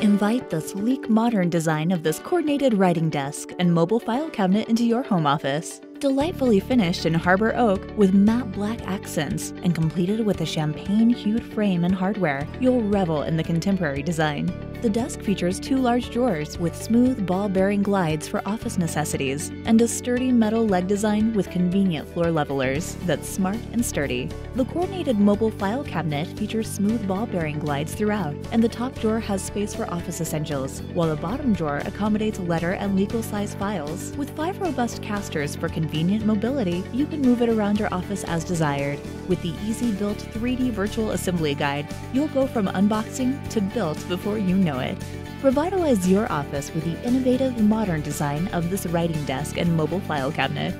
Invite the sleek, modern design of this coordinated writing desk and mobile file cabinet into your home office. Delightfully finished in harbor oak with matte black accents and completed with a champagne hued frame and hardware, you'll revel in the contemporary design. The desk features two large drawers with smooth ball bearing glides for office necessities and a sturdy metal leg design with convenient floor levelers that's smart and sturdy. The coordinated mobile file cabinet features smooth ball bearing glides throughout, and the top drawer has space for office essentials, while the bottom drawer accommodates letter and legal size files. With five robust casters for convenient mobility, you can move it around your office as desired. With the easy built 3D virtual assembly guide, you'll go from unboxing to built before you know it. Revitalize your office with the innovative, modern design of this writing desk and mobile file cabinet.